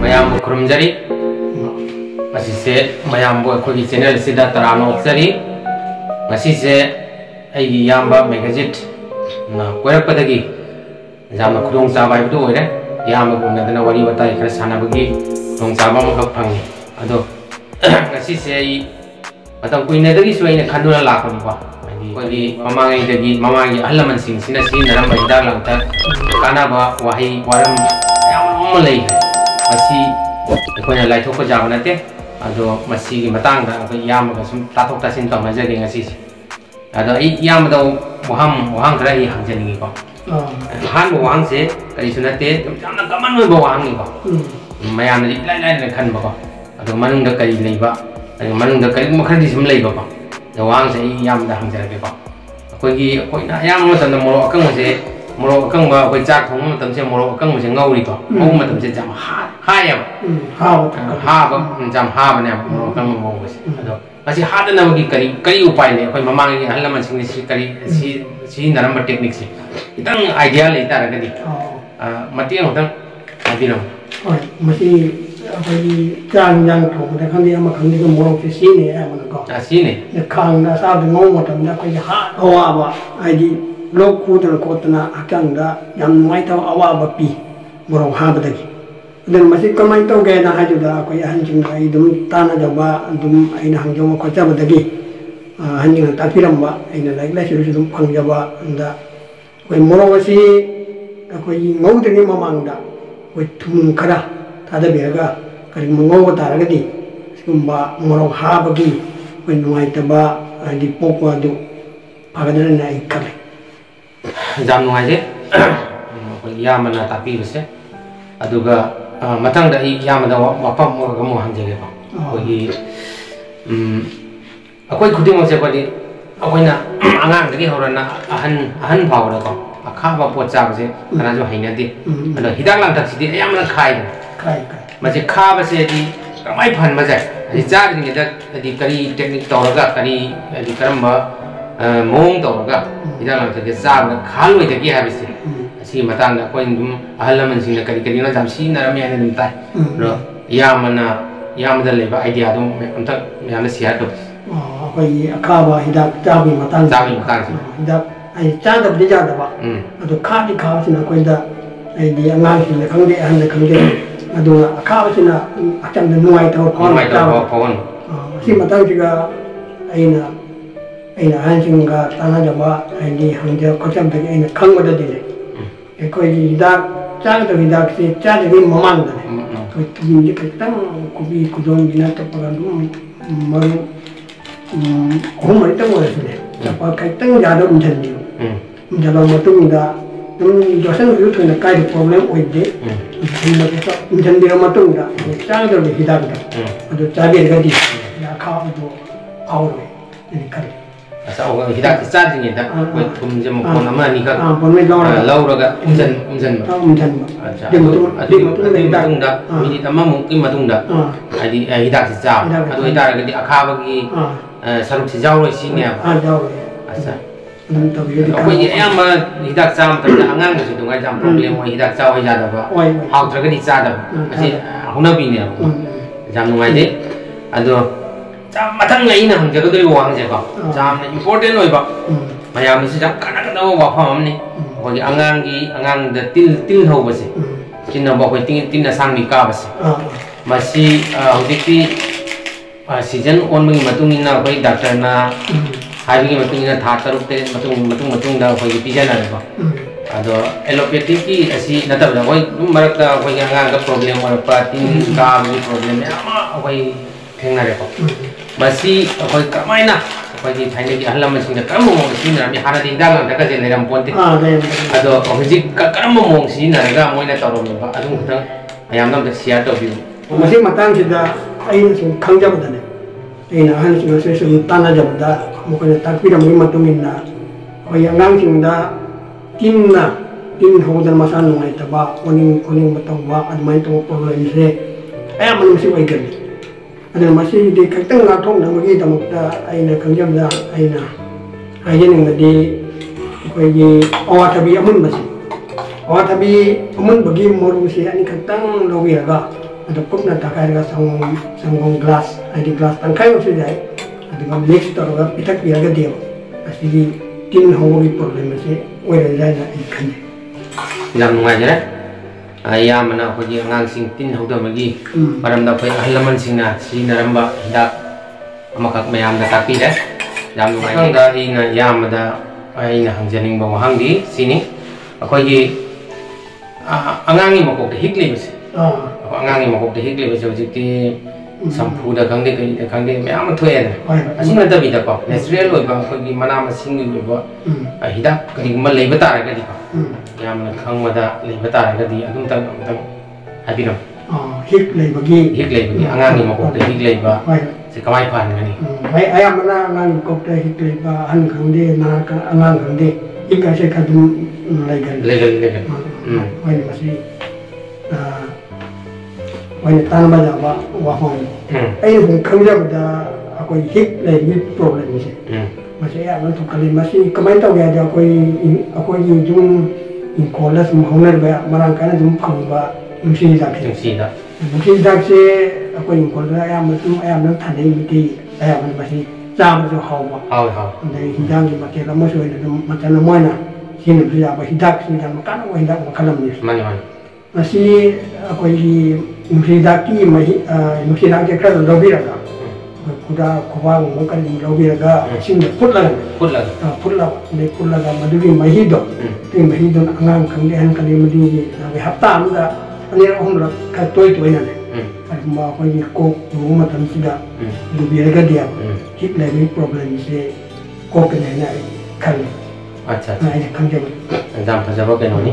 ꯃꯌꯥꯝꯕꯨ ꯈꯨꯔꯨꯝꯖꯔꯤ ꯃꯁꯤꯁꯦ ꯃꯌꯥꯝꯕꯨ ꯑꯩꯈꯣꯏꯒꯤ ꯆꯦꯅꯦꯜ ꯑꯁꯤꯗ ꯇꯔꯥꯝꯅ ꯑꯣꯛꯆꯔꯤ ꯉꯁꯤꯁꯦ ꯑꯩꯒꯤ ꯏꯌꯥꯝꯕ ꯃꯦꯒꯥꯖꯤꯠꯅ ꯀꯣꯏꯔꯛꯄꯗꯒꯤ ꯌꯥꯝꯅ ꯈꯨꯗꯣꯡꯆꯥꯕ ꯍꯥꯏꯕꯗꯨ ꯑꯣꯏꯔꯦ ꯏꯌꯥꯝꯕꯒ ꯎꯅꯗꯅ ꯋꯥꯔꯤ ꯋꯥꯇꯥꯏ ꯈꯔ ꯁꯥꯟꯅꯕꯒꯤ ꯈꯨꯗꯣꯡꯆꯥꯕ ꯑꯃꯈꯛ ꯐꯪꯉꯤ ꯑꯗꯣ ꯉꯁꯤꯁꯦ ꯑꯩ ꯃꯇꯝ ꯀꯨꯏꯅꯗꯒꯤꯁꯨ ꯑꯩꯅ ꯈꯟꯗꯨꯅ ꯂꯥꯛꯄꯅꯤꯀꯣ kodi mamang jadi mamang ya Allah mansing sina sin dalam bajar lang tak kana ba wahi waram yang mulai masi ko na lai thok ko jaw na te ado masi gi matang da ko yam ga sum ta thok ta sin ta ma ja ge ngasi ado i yam da waham wahang kra i hang jani ko han bo wahang se kai suna te jam na kaman mo bo wahang ni ko mayam ni lai lai na khan ba ko ado manung da kai nei ba ado manung da kai mo khan di sum lai ba ko ꯅꯋꯥꯡꯁꯦ ꯑꯩ ꯌꯥꯝꯅ ꯍꯪꯖꯔꯒꯦꯀꯣ ꯑꯩꯈꯣꯏꯒꯤ ꯑꯩꯈꯣꯏꯅ ꯑꯌꯥꯝꯕ ꯃꯇꯝꯗ ꯃꯣꯔꯣꯛ ꯑꯀꯪꯕꯁꯦ ꯃꯣꯔꯣꯛ ꯑꯀꯪꯕ ꯑꯩꯈꯣꯏ ꯆꯥꯛ ꯊꯣꯡꯕ ꯃꯇꯝꯁꯦ ꯃꯣꯔꯣꯛ ꯑꯀꯪꯕꯁꯦ ꯉꯧꯔꯤꯀꯣ ꯉꯧꯕ ꯃꯇꯝꯁꯦ ꯌꯥꯝ ꯍꯥꯏꯌꯦꯕ ꯍꯥꯕ ꯌꯥꯝ ꯍꯥꯕꯅꯦꯕ ꯃꯣꯔꯣꯛ ꯑꯀꯪꯕ ꯉꯧꯕꯁꯦ ꯑꯗꯣ ꯃꯁꯤ ꯍꯥꯗꯅꯕꯒꯤ ꯀꯔꯤ ꯀꯔꯤ ꯎꯄꯥꯏ ꯂꯩ ꯑꯩꯈꯣꯏ ꯃꯃꯥꯡꯒꯤ ꯑꯍꯜ ꯂꯃꯟꯁꯤꯡꯅ ꯁꯤ ꯀꯔꯤ ꯁꯤ ꯁꯤꯖꯤꯟꯅꯔꯝꯕ ꯇꯦꯛꯅꯤꯛꯁꯦ ꯈꯤꯇꯪ ꯑꯥꯏꯗꯤꯌꯥ ꯂꯩ ꯇꯥꯔꯒꯗꯤ ꯃꯇꯦꯡ ꯑꯃꯇꯪ ꯍꯥꯏꯕꯤꯔꯝꯃꯣ ꯍꯣꯏ ꯃꯁꯤ ꯑꯩꯈꯣꯏꯒꯤ ꯆꯥꯛ ꯌꯦꯟꯁꯥꯡ ꯊꯣꯡꯕꯗ ꯈꯪꯗꯦ ꯑꯃ ꯈꯪꯗꯦ ꯃꯣꯔꯣꯛꯁꯦ ꯁꯤꯖꯤꯟꯅꯩ ꯑꯌꯥꯝꯕꯅꯀꯣ ꯁꯤꯖꯤꯟꯅꯩ ꯑꯗ ꯈꯥꯡꯗ ꯑꯁꯥꯕꯗ ꯉꯧꯕ ꯃꯇꯝꯗ ꯑꯩꯈꯣꯏꯒꯤ ꯍꯥꯠ ꯑꯋꯥꯕ ꯍꯥꯏꯗꯤ ꯂꯣꯛ ꯈꯨꯗꯅ ꯈꯣꯠꯇꯅ ꯍꯛꯆꯥꯡꯗ ꯌꯥꯝ ꯅꯨꯡꯉꯥꯏꯇꯕ ꯑꯋꯥꯕ ꯄꯤ ꯃꯣꯔꯣꯛ ꯍꯥꯕꯗꯒꯤ ꯑꯗꯨꯅ ꯃꯁꯤ ꯀꯃꯥꯏꯅ ꯇꯧꯒꯦꯅ ꯍꯥꯏꯗꯨꯗ ꯑꯩꯈꯣꯏ ꯑꯍꯟꯁꯤꯡꯅ ꯑꯩ ꯑꯗꯨꯝ ꯇꯥꯟꯅꯖꯕ ꯑꯗꯨꯝ ꯑꯩꯅ ꯍꯪꯖꯕ ꯈꯣꯠꯆꯕꯗꯒꯤ ꯑꯍꯟꯁꯤꯡꯅ ꯇꯥꯛꯄꯤꯔꯝꯕ ꯑꯩꯅ ꯂꯥꯏꯔꯤꯛ ꯂꯥꯏꯁꯨꯁꯨ ꯑꯗꯨꯝ ꯐꯪꯖꯕ ꯑꯗ ꯑꯩꯈꯣꯏ ꯃꯣꯔꯣꯛ ꯑꯁꯤ ꯑꯩꯈꯣꯏꯒꯤ ꯉꯧꯗ꯭ꯔꯤꯉꯩ ꯃꯃꯥꯡꯗ ꯑꯩꯈꯣꯏ ꯊꯨꯝ ꯈꯔ ꯊꯥꯗꯕꯤꯔꯒ ꯀꯔꯤꯒꯨꯝꯕ ꯉꯧꯕ ꯇꯥꯔꯒꯗꯤ ꯁꯤꯒꯨꯝꯕ ꯃꯣꯔꯣꯛ ꯍꯥꯕꯒꯤ ꯑꯩꯈꯣꯏ ꯅꯨꯡꯉꯥꯏꯇꯕ ꯍꯥꯏꯗꯤ ꯄꯣꯛꯄ ꯑꯗꯨ ꯐꯒꯗ꯭ꯔꯅ ꯑꯩ ꯈꯜꯂꯤ ꯌꯥꯝ ꯅꯨꯡꯉꯥꯏꯖꯩ ꯑꯩꯈꯣꯏ ꯏꯌꯥꯝꯕꯅ ꯇꯥꯛꯄꯤꯕꯁꯦ ꯑꯗꯨꯒ ꯃꯊꯪꯗ ꯑꯩ ꯏꯌꯥꯝꯕꯗ ꯋꯥꯐꯝ ꯑꯃꯒ ꯑꯃꯨꯛ ꯍꯪꯖꯒꯦꯀꯣ ꯑꯩꯈꯣꯏꯒꯤ ꯑꯩꯈꯣꯏ ꯈꯨꯗꯤꯡꯃꯛꯁꯦ ꯑꯩꯈꯣꯏꯗꯤ ꯑꯩꯈꯣꯏꯅ ꯑꯉꯥꯡꯗꯒꯤ ꯍꯧꯔꯅ ꯑꯍꯟ ꯑꯍꯟ ꯐꯥꯎꯕꯗꯀꯣ ꯑꯈꯥꯕ ꯄꯣꯠ ꯆꯥꯕꯁꯦ ꯀꯅꯥꯁꯨ ꯍꯩꯅꯗꯦ ꯑꯗꯣ ꯍꯤꯗꯥꯛ ꯂꯥꯡꯊꯛꯁꯤꯗꯤ ꯑꯌꯥꯝꯕꯅ ꯈꯥꯏꯗꯅ मज़े खाबसे कमाई फन मज़े। चागने करी टेक्निक तौर करी करम मोम तौर हिदा चाब खालोदे है मतंग अहल लमन करी करी जाम सिनरम याने ताय। रो यामना यामदा लेबा आइडिया दो अंत शेयर दो अखोई हिदा चाबी चाबी मतंग। हिदा ai chang dab de jang daba ꯑꯗꯨꯒ ꯑꯈꯥꯕꯁꯤꯅ ꯍꯛꯆꯥꯡꯗ ꯅꯨꯡꯉꯥꯏꯇꯕ ꯐꯥꯎꯍꯟꯕ ꯁꯤ ꯃꯇꯥꯡꯁꯤꯒ ꯑꯩꯅ ꯑꯩꯅ ꯑꯍꯟꯁꯤꯡꯒ ꯇꯥꯟꯅꯖꯕ ꯍꯥꯏꯗꯤ ꯍꯪꯖꯕ ꯈꯣꯠꯆꯕꯗꯒꯤ ꯑꯩꯅ ꯈꯪꯕꯗꯗꯤꯅꯦ ꯑꯩꯈꯣꯏꯒꯤ ꯍꯤꯗꯥꯛ ꯆꯥꯒꯗꯕ ꯍꯤꯗꯥꯛꯁꯤ ꯆꯥꯗ꯭ꯔꯤꯉꯩ ꯃꯃꯥꯡꯗꯅꯦ ꯑꯩꯈꯣꯏ ꯊꯨꯝꯁꯤ ꯈꯤꯇꯪ ꯀꯣꯕꯤ ꯈꯨꯗꯣꯟꯒꯤ ꯅꯠꯇꯕ ꯑꯗꯨꯝ ꯃꯔꯨ ꯑꯍꯨꯝ ꯃꯔꯤꯇꯪ ꯑꯣꯏꯔꯁꯨꯅꯦ ꯆꯞꯄ ꯈꯤꯇꯪ ꯌꯥꯗ ꯎꯝꯁꯤꯟꯕꯤꯌꯨ ꯎꯝꯁꯤꯜꯂꯕ ꯃꯇꯨꯡꯗ 조선 유통의 까지 프로블em 오이데 인천에서 인천대로 맞동이라 짱들로 희답이다 아주 짜게 가지 약하고 아우로 이렇게 asa oga hida ka sa jingi da ko tum je mo kona ma ni ka ah bon me laura laura ga umjan umjan ba umjan ba acha de mo de mo de da da mi ni tamam mo ki ma dung da adi hida ka sa ado hida ga di akha ba gi saruk si jaw ro si ne ba ah ꯑꯩꯈꯣꯏꯒꯤ ꯑꯌꯥꯝꯕ ꯍꯤꯗꯥꯛ ꯆꯥꯕ ꯃꯇꯝꯗ ꯑꯉꯥꯡꯗꯁꯨ ꯑꯗꯨꯃꯥꯏꯅ ꯌꯥꯝ ꯄ꯭ꯔꯣꯕ꯭ꯂꯦꯝ ꯑꯣꯏ ꯍꯤꯗꯥꯛ ꯆꯥꯕ ꯌꯥꯗꯕ ꯍꯥꯎꯇ꯭ꯔꯒꯗꯤ ꯆꯥꯗꯕ ꯑꯁꯤ ꯍꯧꯅꯕꯤꯅꯦꯕ ꯌꯥꯝ ꯅꯨꯡꯉꯥꯏꯖꯩ ꯑꯗꯣ ꯃꯊꯪ ꯑꯩꯅ ꯍꯪꯖꯒꯗꯧꯔꯤꯕ ꯋꯥꯍꯪꯁꯦꯀꯣ ꯌꯥꯝꯅ ꯏꯝꯄꯣꯔꯇꯦꯟ ꯑꯣꯏꯕ ꯃꯌꯥꯝꯅꯁꯨ ꯌꯥꯝ ꯀꯥꯟꯅꯒꯗꯕ ꯋꯥꯐꯝ ꯑꯃꯅꯤ ꯑꯩꯈꯣꯏꯒꯤ ꯑꯉꯥꯡꯒꯤ ꯑꯉꯥꯡꯗ ꯇꯤꯜ ꯇꯤꯜ ꯍꯧꯕꯁꯦ ꯇꯤꯟꯅꯕ ꯑꯩꯈꯣꯏ ꯇꯤꯟ ꯇꯤꯟ ꯑꯁꯥꯡꯕꯤ ꯀꯥꯕꯁꯦ ꯃꯁꯤ ꯍꯧꯖꯤꯛꯇꯤ ꯁꯤꯖꯟ ꯑꯣꯟꯕꯒꯤ ꯃꯇꯨꯡ ꯏꯟꯅ ꯑꯩꯈꯣꯏ ꯗꯥꯛꯇꯔꯅ ꯍꯥꯏꯕꯒꯤ ꯃꯇꯨꯡ ꯏꯟꯅ ꯊꯥ ꯇꯔꯨꯛ ꯇꯔꯦꯠ ꯃꯇꯨꯡ ꯃꯇꯨꯡ ꯃꯇꯨꯡꯗ ꯑꯩꯈꯣꯏꯒꯤ ꯄꯤꯖꯅꯔꯦꯀꯣ ꯑꯗꯣ ꯑꯦꯂꯣꯄꯦꯊꯤꯛꯀꯤ ꯑꯁꯤ ꯅꯠꯇꯕꯗ ꯑꯩꯈꯣꯏ ꯑꯗꯨꯝ ꯃꯔꯛꯇ ꯑꯩꯈꯣꯏꯒꯤ ꯑꯉꯥꯡꯗ ꯄ꯭ꯔꯣꯕ꯭ꯂꯦꯝ ꯑꯣꯏꯔꯛꯄ ꯇꯤꯟ ꯀꯥꯕꯒꯤ ꯄ꯭ꯔꯣꯕ꯭ꯂꯦꯝ ꯃꯌꯥꯝ ꯑꯃ ꯑꯩꯈꯣꯏ ꯊꯦꯡꯅꯔꯦꯀꯣ ꯃꯁꯤ ꯑꯩꯈꯣꯏ ꯀꯔꯝꯍꯥꯏꯅ ꯑꯩꯈꯣꯏꯒꯤ ꯊꯥꯏꯅꯒꯤ ꯑꯍꯜ ꯂꯃꯟꯁꯤꯡꯅ ꯀꯔꯝꯕ ꯃꯑꯣꯡꯗ ꯁꯤꯖꯤꯟꯅꯔꯝꯃꯤ ꯍꯥꯟꯅꯗꯤ ꯍꯤꯗꯥꯛ ꯂꯥꯡꯊꯛꯀꯁꯦ ꯂꯩꯔꯝ ꯄꯣꯟꯇꯦ ꯑꯗꯣ ꯍꯧꯖꯤꯛ ꯀꯔꯝꯕ ꯃꯑꯣꯡ ꯁꯤꯖꯤꯟꯅꯔꯒ ꯃꯣꯏꯅ ꯇꯧꯔꯝꯃꯤꯕ ꯑꯗꯨꯝ ꯈꯤꯇꯪ ꯃꯌꯥꯝꯗ ꯑꯝꯇ ꯁꯤꯌꯥꯔ ꯇꯧꯕꯤꯌꯨ ꯃꯁꯤ ꯃꯇꯥꯡꯁꯤꯗ ꯑꯩꯅ ꯁꯨꯝ ꯈꯪꯖꯕꯗꯅꯦ ina hana chima sui mu tana jabda mukana takpira mu ima tuminna oya ngang chingda tinna tin hogdan masa nungai taba kuning kuning matang wa admai tong polo ise aya manum si wai gani ada masih di kaktang la tong nang wagi tamuk da aina kangjam da aina aina nang di wagi awa tabi amun masih awa tabi amun bagi morung si ani kaktang lawi aga ꯂꯧꯕꯤꯔꯒ ꯑꯗꯨ ꯀꯨꯞꯅ ꯇꯛꯈꯥꯏꯔꯒ ꯁꯪꯒꯣꯝ ꯁꯪꯒꯣꯝ ꯒ꯭ꯂꯥꯁ ꯍꯥꯏꯗꯤ ꯒ꯭ꯂꯥꯁ ꯇꯪꯈꯥꯏ ꯑꯣꯏꯔꯁꯨ ꯌꯥꯏ ꯑꯗꯨꯒ ꯃꯤꯛꯁ ꯇꯧꯔꯒ ꯄꯤꯊꯛꯄꯤꯔꯒꯗꯤꯕ ꯑꯁꯤꯒꯤ ꯇꯤꯟ ꯍꯧꯕꯒꯤ ꯄ꯭ꯔꯣꯕ꯭ꯂꯦꯝ ꯑꯁꯤ ꯑꯣꯏꯔꯣꯏꯗ꯭ꯔꯥ ꯍꯥꯏꯅ ꯑꯩ ꯈꯟꯖꯩ ꯌꯥꯝ ꯅꯨꯡꯉꯥꯏꯖꯔꯦ ꯑꯌꯥꯝꯕꯅ ꯑꯩꯈꯣꯏꯒꯤ ꯑꯉꯥꯡꯁꯤꯡ ꯇꯤꯟ ꯍꯧꯗꯕꯒꯤ ꯎꯝ. ꯃꯔꯝꯗ ꯑꯩꯈꯣꯏ ꯑꯍꯜ ꯂꯃꯟꯁꯤꯡꯅ ꯁꯤꯖꯤꯟꯅꯔꯝꯕ ꯍꯤꯗꯥꯛ ꯑꯃꯈꯛ ꯃꯌꯥꯝꯗ ꯇꯥꯛꯄꯤꯔꯦ ꯌꯥꯝ ꯅꯨꯡꯉꯥꯏ ꯃꯊꯪꯗ ꯑꯩꯅ ꯏꯌꯥꯝꯕꯗ ꯑꯩꯅ ꯍꯪꯖꯅꯤꯡꯕ ꯋꯥꯍꯪꯗꯤ ꯁꯤꯅꯤ ꯑꯩꯈꯣꯏꯒꯤ ꯑ- ꯑꯉꯥꯡꯒꯤ ꯃꯀꯣꯛꯇ ngang mà học thì hết level rồi cái sampu đã khang định cái đã định đi mẹ ăn thuê này. À xin người ta bị đã có natural rồi bà cái mà nam xin người bà ừ. à hi đã cái gì mà lấy bát tài cái gì bà ừ. cái mà khăng mà đã lấy bát tài cái gì anh cũng tăng tăng hay biết không hết lấy bà cái hết lấy bà cái ừ. à, ngang mà học thì hết lấy bà sẽ có ai phản cái này ai ai mà na ngang học thì hết lấy bà anh khang đi na ngang khang đi 应该是看出那个那个那个嗯，欢迎老师。wani ɗan mana ba wa hon ai hun kan yau da akwai hip da yi problem shi masu iya nan to kalin masu kamar ta ga da akwai akwai yin jun in kolas mu honar ba maran kana jun kan ba mun shi da ke shi da mun shi da ke akwai in kolas ya mutum ya nan ta ne yi dai ya mun masu za mu zo hawa hawa hawa da hidan ji make da masu da mata na mana shi ne ya ba hidak shi da makana wa hidak makalam ne mani mani ꯃꯍꯤ ꯑꯥ, ꯅꯨꯡꯁꯤ ꯍꯤꯗꯥꯛꯁꯦ ꯈꯔ ꯂꯧꯕꯤꯔꯒ ꯑꯩꯈꯣꯏ ꯈꯨꯗꯥ ꯈꯨꯕꯥꯒꯨꯝꯕ ꯀꯔꯤꯒꯨꯝꯕ ꯂꯧꯕꯤꯔꯒ ꯏꯁꯤꯡꯗ ꯐꯨꯠꯂꯒ ꯐꯨꯠꯂꯒ ꯑꯥ, ꯐꯨꯠꯂꯕ ꯑꯗꯩ ꯐꯨꯠꯂꯒ ꯃꯗꯨꯒꯤ ꯃꯍꯤꯗꯣ ꯎꯝ ꯑꯗꯨꯒꯤ ꯃꯍꯤꯗꯨꯅ ꯑꯉꯥꯡ ꯈꯪꯗꯦ ꯑꯍꯟ ꯈꯪꯗꯦ ꯃꯗꯨꯒꯤ ꯑꯩꯈꯣꯏ ꯍꯞꯇꯥ ꯑꯃꯗ ꯑꯅꯤꯔꯛ ꯑꯍꯨꯝꯔꯛ ꯈꯔ ꯇꯣꯏ ꯇꯣꯏꯅꯅꯦ ꯎꯝ ꯀꯔꯤꯒꯨꯝꯕ ꯑꯩꯈꯣꯏꯒꯤ ꯀꯣꯛ ꯂꯨꯕ ꯃꯇꯝꯁꯤꯗ ꯎꯝ ꯂꯨꯕꯤꯔꯒꯗꯤ ꯎꯝ ꯍꯤꯛ ꯂꯩꯕꯒꯤ ꯄ꯭ꯔꯣꯕ꯭ꯂꯦꯝꯁꯦ ꯀꯣꯛꯀꯅꯤ ꯍꯥꯏꯅ ꯑꯩ ꯈꯜꯂꯤ ꯑꯠꯆꯥ ꯑꯗꯨꯅ ꯑꯩꯅ ꯈꯪꯖꯕ ꯌꯥꯝ ꯐꯖꯕ ꯀꯩꯅꯣꯅꯤ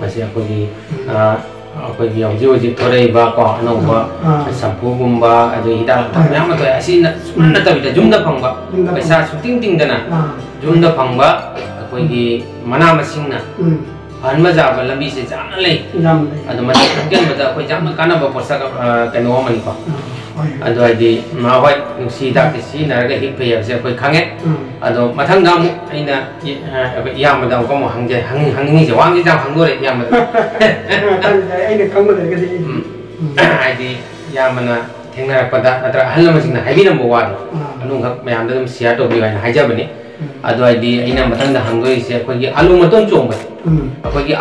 ꯃꯁꯤ ꯑꯩꯈꯣꯏꯒꯤ ꯑ, ꯑꯩꯈꯣꯏꯒꯤ ꯍꯧꯖꯤꯛ ꯍꯧꯖꯤꯛ ꯊꯣꯔꯛꯏꯕ ꯀꯣ ꯑꯅꯧꯕ ꯑꯥ. ꯁꯝꯄꯨꯒꯨꯝꯕ ꯑꯗꯩ ꯍꯤꯗꯥꯛ ꯂꯥꯡꯊꯛ ꯃꯌꯥꯝ ꯑꯃ ꯊꯣꯛꯑꯦ ꯑꯁꯤꯅ ꯁꯨꯡꯅ ꯅꯠꯇꯕꯤꯗ ꯌꯨꯝꯗ ꯐꯪꯕ ꯌꯨꯝꯗ ꯄꯩꯁꯥ ꯁꯨꯡꯇꯤꯡ ꯇꯤꯡꯗꯅ ꯑꯥ ꯌꯨꯝꯗ ꯐꯪꯕ ꯑꯩꯈꯣꯏꯒꯤ ꯃꯅꯥ ꯃꯁꯤꯡꯅ ꯎꯝ ꯐꯍꯟꯕ ꯌꯥꯕ ꯂꯝꯕꯤꯁꯦ ꯌꯥꯝꯅ ꯂꯩ ꯌꯥꯝ ꯂꯩ ꯑꯗꯣ ꯃꯁꯤ ꯈꯪꯖꯤꯟꯕꯗ ꯑꯩꯈꯣꯏ ꯌꯥꯝꯅ ꯀꯥꯟꯅꯕ ꯄꯣꯠꯁꯛ ꯑ, ꯀꯩꯅꯣ ꯑꯃꯅꯤꯀꯣ ꯑꯥ, ꯍꯣꯏ ꯑꯗꯨ ꯍꯥꯏꯗꯤ ꯃꯥ ꯍꯣꯏ ꯅꯨꯡꯁꯤ ꯍꯤꯗꯥꯛꯁꯦ ꯁꯤꯖꯤꯟꯅꯔꯒ ꯍꯤꯛ ꯐꯩ ꯍꯥꯏꯕꯁꯦ ꯑꯩꯈꯣꯏ ꯈꯪꯉꯦ ꯎꯝ ꯑꯗꯣ ꯃꯊꯪꯗ ꯑꯃꯨꯛ ꯑꯩꯅ ꯏ- ꯑ, ꯑꯩꯈꯣꯏ ꯏꯌꯥꯝꯕꯗ ꯑꯃꯨꯛ ꯑꯃꯨꯛ ꯍꯪꯖ ꯍꯪ- ꯍꯪꯅꯤꯡꯉꯤꯁꯦ ꯋꯥꯍꯪꯁꯦ ꯌꯥꯝ ꯍꯪꯗꯣꯔꯦ ꯏꯌꯥꯝꯕꯗ ꯑꯩꯅ ꯈꯪꯕ ꯂꯩꯔꯒꯗꯤ ꯎꯝ. ꯍꯥꯏꯗꯤ ꯏꯌꯥꯝꯕꯅ ꯊꯦꯡꯅꯔꯛꯄꯗ ꯅꯠꯇ꯭ꯔꯒ ꯑꯍꯜ ꯂꯃꯟꯁꯤꯡꯅ ꯍꯥꯏꯕꯤꯔꯝꯕ ꯋꯥꯗꯣ ꯑꯥ. ꯑꯗꯨꯈꯛ ꯃꯌꯥꯝꯗ ꯑꯗꯨꯝ ꯁꯤꯌꯥꯔ ꯇꯧꯕꯤꯌꯨ ꯍꯥꯏꯅ ꯍꯥꯏꯖꯕꯅꯤ अद हंगे अखोगी आलू मत चोब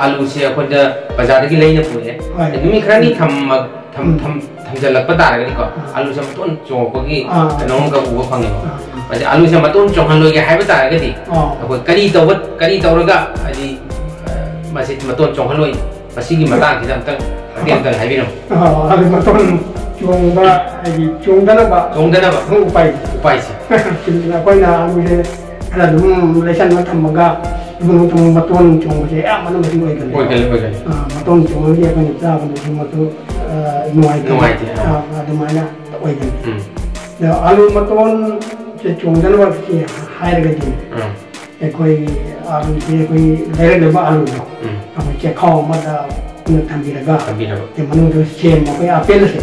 आलू से अखोद बजार की लेने पुए नुमी आलू से मत चोबगी फंगे आलू से मत चोहलोगे करी करी मत उपाय उपाय से ala dum lesan ma tam ga ibun tam ma ton chung ma ya ma no ma ngoi kan ngoi kan ngoi kan ma ton chung ma ya kan ta ma dum ma to nuai kan nuai ti ha dum ma ya ta oi kan ya alu ma ton che chung dan wa ki hai ga ji ya koi alu ye koi dare de ba alu no ma che khaw ma da ne tam bi ga tam bi ga te ma no che ma koi apel se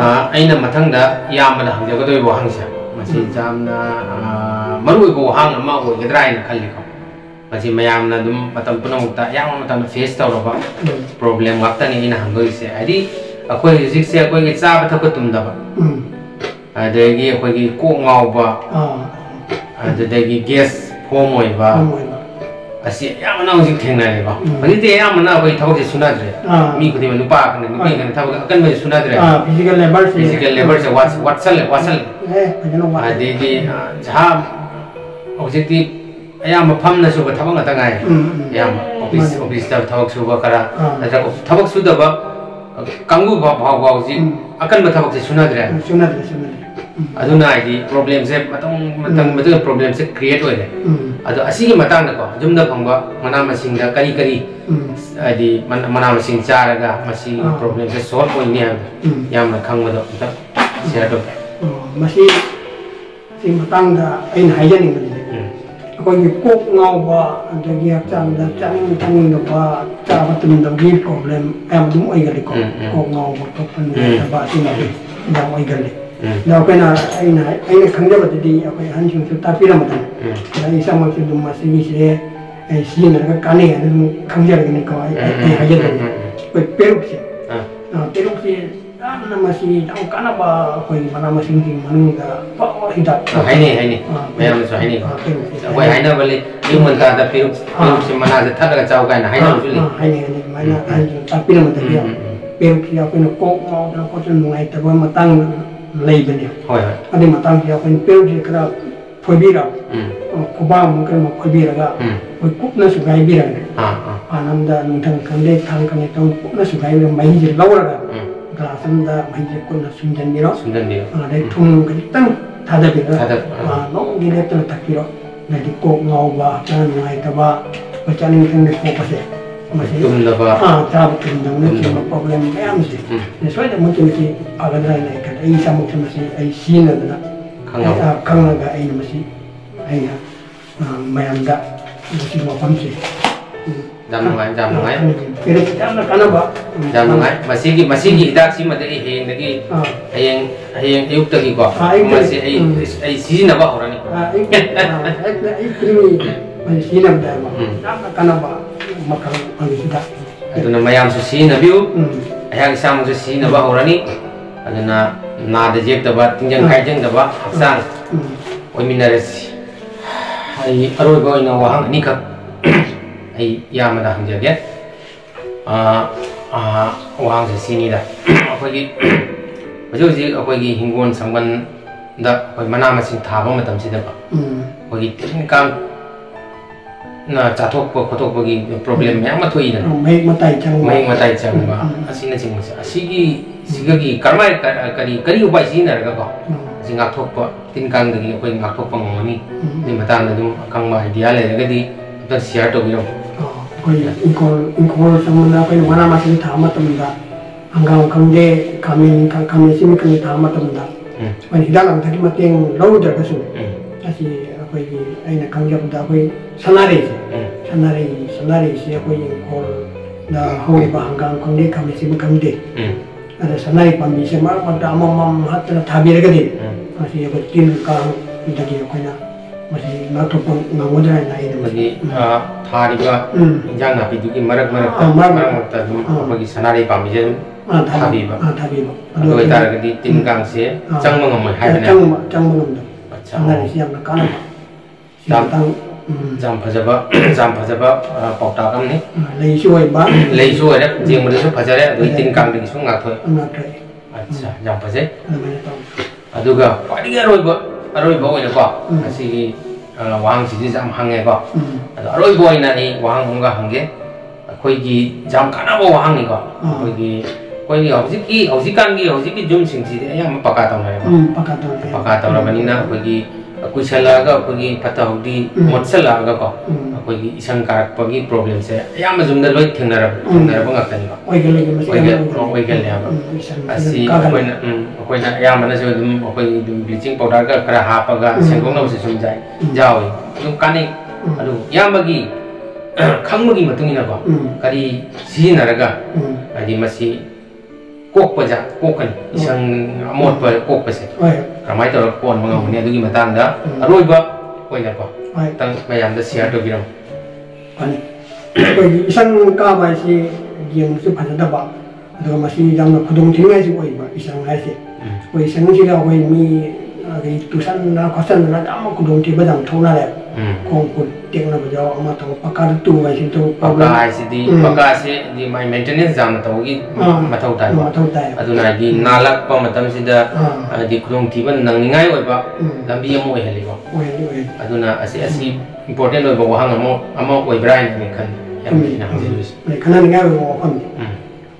ꯑ, ꯑꯩꯅ ꯃꯊꯪꯗ ꯏꯌꯥꯝꯕꯗ ꯍꯪꯖꯒꯗꯧꯔꯤꯕ ꯋꯥꯍꯪꯁꯦ ꯃꯁꯤ ꯌꯥꯝꯅ ꯑ, ꯃꯔꯨꯑꯣꯏꯕ ꯋꯥꯍꯪ ꯑꯃ ꯑꯣꯏꯒꯗ꯭ꯔꯥ ꯍꯥꯏꯅ ꯈꯜꯂꯤꯀꯣ ꯃꯁꯤ ꯃꯌꯥꯝꯅ ꯑꯗꯨꯝ ꯃꯇꯝ ꯄꯨꯝꯅꯃꯛꯇ ꯑꯌꯥꯝꯕ ꯃꯇꯝꯗ ꯐꯦꯁ ꯇꯧꯔꯕ ꯎꯝ. ꯄ꯭ꯔꯣꯕ꯭ꯂꯦꯝ ꯉꯥꯛꯇꯅꯤ ꯑꯩꯅ ꯍꯪꯗꯣꯏꯁꯦ ꯍꯥꯏꯗꯤ ꯑꯩꯈꯣꯏ ꯍꯧꯖꯤꯛꯁꯦ ꯑꯩꯈꯣꯏꯒꯤ ꯆꯥꯕ ꯊꯛꯄ ꯇꯨꯝꯗꯕ ꯎꯝ. ꯑꯗꯒꯤ ꯑꯩꯈꯣꯏꯒꯤ ꯀꯣꯛ ꯉꯥꯎꯕ ꯑꯥ, ꯑꯗꯨꯗꯒꯤ ꯒꯦꯁ ꯐꯣꯝ ꯑꯣꯏꯕ ꯑꯃ ꯑꯣꯏꯕ. ꯑꯁꯤ ꯑꯌꯥꯝꯕꯅ ꯍꯧꯖꯤꯛ ꯊꯦꯡꯅꯔꯦꯀꯣ ꯎꯝ. ꯍꯧꯖꯤꯛꯇꯤ ꯑꯌꯥꯝꯕꯅ ꯑꯩꯈꯣꯏ ꯊꯕꯛꯁꯦ ꯁꯨꯅꯗ꯭ꯔꯦ ꯑꯥ. ꯃꯤ ꯈꯨꯗꯤꯡꯃꯛ ꯅꯨꯄꯥ ꯈꯪꯗꯦ ꯅꯨꯄꯤ ꯈꯪꯗꯦ ꯊꯕꯛ ꯑꯀꯟꯕꯁꯦ ꯁꯨꯅꯗ꯭ꯔꯦ ꯑꯥ, physical labor ꯁꯦ- ꯐꯤꯖꯤꯀꯦꯜ ꯂꯦꯕꯔꯁꯦ ꯋꯥꯠ- ꯋꯥꯠꯁꯜꯂꯦ ꯋꯥꯠꯁꯜꯂꯦ ꯑꯦ, ꯐꯖꯅ ꯋꯥꯠꯂꯦ. ꯑꯗꯩꯗꯤ ꯑ, ꯖꯍꯥ ꯍꯧꯖꯤꯛꯇꯤ ꯑꯌꯥꯝꯕ ꯐꯝꯅ ꯁꯨꯕ ꯊꯕꯛ ꯉꯥꯛꯇ ꯉꯥꯏꯔꯦ ꯎꯝ, ꯎꯝ. ꯑꯌꯥꯝꯕ ꯑꯣꯐꯤꯁ ꯃꯥꯅꯦ. ꯑꯣꯐꯤꯁꯇ ꯊꯕꯛ ꯁꯨꯕ ꯈꯔ ꯑꯥ. ꯅꯠꯇ꯭ꯔꯒ ꯊꯕꯛ ꯁꯨꯗꯕ ꯀꯥꯡꯕꯨ ꯐꯥꯎ ꯐꯥꯎꯕ ꯍꯧꯖꯤꯛ ꯎꯝ. ꯑꯀꯟꯕ ꯊꯕꯛꯁꯦ ꯁꯨꯅꯗ꯭ꯔꯦ ꯁꯨꯅꯗ꯭ꯔꯦ ꯁꯨꯅꯗ꯭ꯔꯦ adu na idi problem se matang matang matu problem se create oi le adu asi gi matang da ko jum da phangba mana ma sing da kari kari adi mana ma sing cha ra ga ma si problem se solve oi ne yam na khang ma do ta share do ma si sing matang da ain hai ja ni ma ni ko ni ko ngau ba da gi ak chang da chang ni tang da ba cha ba tum da gi problem am dum oi ga ko ko ngau ba to pan da ba si ma da oi ga le 나 그나 아이나 아이 강대로 되디 아이 한중 좀 답이라 못한 나 이상만 좀 너무 생기시래 에 시에는 그 간에 아주 강제로 그러니까 아이 하겠다 그 빼롭지 아 빼롭지 땀나 마시 땀 까나봐 거의 만나마 생기 많으니까 어 이다 하이네 하이네 매양에서 하이네 거의 하이나 벌리 이문 다다 빼롭 빼롭지 만나서 타다가 자고 가나 하이나 줄리 하이네 하이네 만나 한중 답이라 못한 빼롭지 아까는 꼭 나오더라고 좀 누가 있다고 하면 땅 લઈ બન્યો અને મતાંગ કે આપણે પેલ જે કરા ફોબીરા kuba mun kar ma kwabi raga wai kup na su gai bira ne a nan da nun tan kan dai tan kan ta kup na su gai bira mai je laura da glasan da mai je kun na sun jan bira sun jan bira a dai tun ga tan ta da bira a no gi ne tan ta kiro na di ko ngau ba tan ngai ta ba ba chan ni tan ne ko pa se tabu tundamnakima problem bamze nesoida muti mati aganane kada ai sa muti masi ai sina dana kanga ga ai masi ai mayamda masi mapamse dam nungai dam nungai kira kita nak kana ba dam nungai masih gi masih gi hidak si mata ai heng lagi heng heng yuk tadi ko masih ai ai sini naba orang ni ai ai ꯍꯌꯦꯡ ꯍꯌꯦꯡ ꯑꯌꯨꯛꯇꯒꯤꯀꯣ ꯑꯥ, ꯑꯌꯨꯛꯇꯒꯤ. ꯃꯁꯤ ꯑꯩ ꯎꯝ. ꯑꯩ ꯁꯤꯖꯤꯟꯅꯕ ꯍꯧꯔꯅꯤ ꯑꯥ, ꯑꯩ ꯑꯥ, ꯍꯦꯛꯇ ꯑꯩ ꯈꯨꯗꯤꯡꯒꯤ ꯃꯁꯤ ꯁꯤꯖꯤꯟꯅꯕꯗ ꯎꯝ. ꯌꯥꯝꯅ ꯀꯥꯟꯅꯕ ꯃꯈꯜ ꯑꯃꯁꯤꯗ ꯑꯗꯨꯅ ꯃꯌꯥꯝꯁꯨ ꯁꯤꯖꯤꯟꯅꯕꯤꯌꯨ ꯎꯝ ꯑꯩꯍꯥꯛ ꯏꯁꯥꯃꯛꯁꯨ ꯁꯤꯖꯤꯟꯅꯕ ꯍꯧꯔꯅꯤ ꯑꯗꯨꯅ ꯅꯥꯗ ꯌꯦꯛꯇꯕ ꯇꯤꯡꯖꯪ ꯀꯥꯏꯖꯪꯗꯕ ꯍꯛꯆꯥꯡ ꯎꯝ ꯑꯣꯏꯃꯤꯟꯅꯔꯁꯤ ꯑꯩ ꯑꯔꯣꯏꯕ ꯑꯣꯏꯅ ꯋꯥꯍꯪ ꯑꯅꯤꯈꯛ ꯑꯩ ꯏꯌꯥꯝꯕꯗ ꯍꯪꯖꯒꯦ ꯑꯥ, ꯑꯥ, ꯋꯥꯍꯪꯁꯦ ꯁꯤꯅꯤꯗ ꯑꯩꯈꯣꯏꯒꯤ ꯍꯧꯖꯤꯛ ꯍꯧꯖꯤꯛ ꯑꯩꯈꯣꯏꯒꯤ ꯍꯤꯡꯒꯣꯜ ꯁꯝꯕꯟꯗ ꯑꯩꯈꯣꯏ ꯃꯅꯥ ꯃꯁꯤꯡ ꯊꯥꯕ ꯃꯇꯝꯁꯤꯗꯀꯣ ꯎꯝ ꯑꯩꯈꯣꯏꯒꯤ ꯇꯤꯟ ꯀꯥꯡ na chatok po kotok po gi problem me amat hoi na mai matai chang mai matai chang ba asina ching ma asi gi siga gi karma kari kari upai sina ra ba singa thok po tin kang gi koi ngak thok po ngoni ni mata na du kang ma idea le ga di ta sia to gi ro koi inko inko sang na koi mana ma sin tha ma tum da angga kang de kami kami sin kami tha ma tum da ani dalang thaki ma teng lo da ka su asi apa ini aina kangjap da apa ini sanare sanari sanari si aku yang kol da hoi bahangkang kang dek kami sih kami dek ada sanari pami sih mar pada amam mam hat na thabir ke dek masih aku tin kang jadi aku na masih na tu pun ngangu dah na ini bagi thari ba injang napi tu ki marak marak marak marak tu bagi sanari pami sih thabir ba thabir ba ada kita lagi tin kang sih. Cang mengamai hai na cang cang mengamai sanari siapa kang siapa jam phajaba jam phajaba pokta kam ni lei shuai ba lei shuai da jing mo su phajare dui tin kam ding su nga thoi acha jam phaje aduga padi ga roi ba roi ba oina ba asi gi wang si ji jam hange ba ado roi ba oina ni wang hung ga hange koi gi jam kana ba wang ni ga koi gi koi gi hauji ki hauji kan gi hauji ki jum sing si ya ma paka taw na ba paka taw paka taw na ba ni na koi gi कुसलागा अखोगी फताहुदी मोटसलागा को अखोगी इसंग कारक पगी प्रॉब्लम से या मजुम दे लोय थिंग नरब नरब गा कनी बा ओइगे लोय ओइगे ओइगे ले आबा असि कोइ न कोइ न या मने जो दुम कोइ ब्लीचिंग पाउडर का खरा हापगा सेंगों न से kok pa ja kok kan isang amot pa kok pa sa kamay to ko ang mga hunya dugi matanda aroy ba ko ya ko tang mayam da siya to giram an ko isang ka ba si giyong su pa đó. Ba do ma si dang na kudong tin ngay si oi ba isang ngai si oi isang si da oi mi cái tu san na ko san na da ma kudong ti ba dang thong na le konko tingna baja ama tho pakar tu mai sin to problem pakar si di hmm. pakar si di mai maintenance jam to gi mathau hmm. tai ba mathau tai hmm, aduna gi nalak pa matam si da eh, di khurong thi ban nang ningai oi ba lambi amo oi heli ba oi oi aduna asi asi important oi ba wahang amo amo oi brai ni kan yam ni na ni kana ningai oi ba kham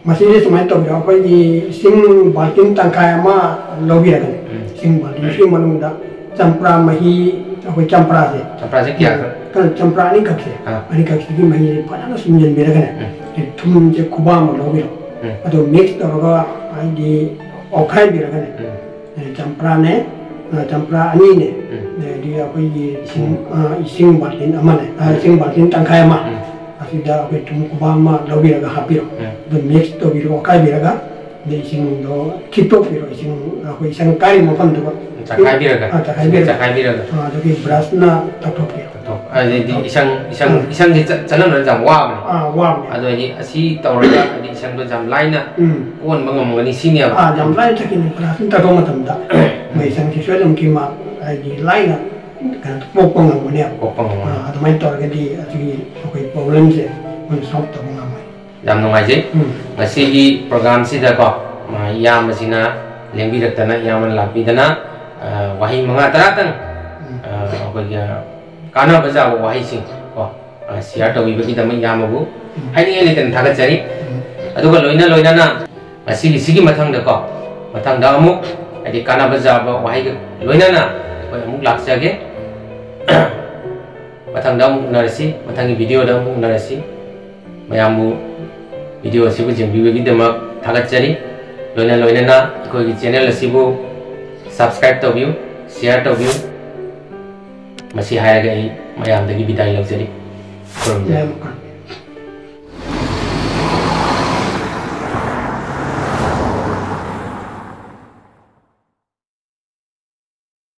masi ni sumai to ba pai gi sing balkin tangkai ama lobi ra kan sing balkin sing manung da. Champra mahi ꯑꯩꯈꯣꯏ ꯆꯝꯄ꯭ꯔꯥꯁꯦ ꯆꯝꯄ꯭ꯔꯥꯁꯦ ꯀꯌꯥ ꯀꯩꯅꯣ ꯆꯝꯄ꯭ꯔꯥ ꯑꯅꯤꯈꯛꯁꯦ ꯑꯥ. ꯑꯅꯤꯈꯛꯁꯤꯒꯤ ꯃꯍꯤꯁꯦ ꯐꯖꯅ ꯁꯨꯝꯖꯤꯟꯕꯤꯔꯒꯅꯦ ꯊꯨꯝꯁꯦ ꯈꯨꯕꯥ ꯑꯃ ꯂꯧꯕꯤꯔꯣ ꯎꯝ. ꯑꯗꯨ ꯃꯤꯛꯁ ꯇꯧꯔꯒ ꯍꯥꯏꯗꯤ ꯑꯣꯠꯈꯥꯏꯕꯤꯔꯒꯅꯦ ꯎꯝ. ꯆꯝꯄ꯭ꯔꯥꯅꯦ ꯆꯝꯄ꯭ꯔꯥ ꯑꯅꯤꯅꯦ ꯎꯝ. ꯑꯗꯩꯗꯤ ꯑꯩꯈꯣꯏꯒꯤ ꯏꯁꯤꯡ ꯑꯥ, ꯏꯁꯤꯡ ꯕꯥꯜꯇꯤꯟ ꯑꯃꯅꯦ ꯑꯥ, ꯏꯁꯤꯡ ꯕꯥꯜꯇꯤꯟ ꯇꯪꯈꯥꯏ ꯑꯃ ꯎꯝ. ꯑꯁꯤꯗ ꯑꯩꯈꯣꯏ ꯊꯨꯝ ꯈꯨꯕꯥ ꯑꯃ ꯂꯧꯕꯤꯔꯒ ꯍꯥꯞꯄꯤꯔꯣ ꯎꯝ. ꯑꯗꯨ ꯃꯤꯛꯁ ꯇꯧꯕꯤꯔꯣ ꯑꯣꯠꯈꯥꯏꯕꯤꯔꯒ 이싱도 기법이로 이싱 하고 이상 까리 못 한다 거. 자카비라가. 아 자카비라. 자카비라가. 아 저기 브라스나 kan kopong ang muna problem siya yam nungaje ngasi gi program si da ko ma yam masina lembi rakta na iya la bi dana wahi manga tara tan ko ya kana baza wo wahi sing ko siya to wi bi da ma yam bu hai ni le tan thaga chari adu ko loina loina na ngasi gi sigi mathang da ko mathang da amu adi kana baza ba wahi loina na ko amuk laksa ge matang da amuk narasi mathang gi video da amuk narasi mayambu video ꯑꯁꯤꯕꯨ ꯌꯦꯡꯕꯤꯕꯒꯤꯗꯃꯛ ꯊꯥꯒꯠꯆꯔꯤ ꯂꯣꯏꯅ ꯂꯣꯏꯅꯅ ꯑꯩꯈꯣꯏꯒꯤ ꯆꯦꯅꯦꯜ ꯑꯁꯤꯕꯨ ꯁꯕꯁꯀ꯭ꯔꯥꯏꯕ ꯇꯧꯕꯤꯌꯨ ꯁꯤꯌꯔ ꯇꯧꯕꯤꯌꯨ ꯃꯁꯤ ꯍꯥꯏꯔꯒ ꯑꯩ ꯃꯌꯥꯝꯗꯒꯤ ꯕꯤꯗꯥꯏ ꯂꯧꯖꯔꯤ ꯈꯨꯔꯨꯝꯖꯔꯤ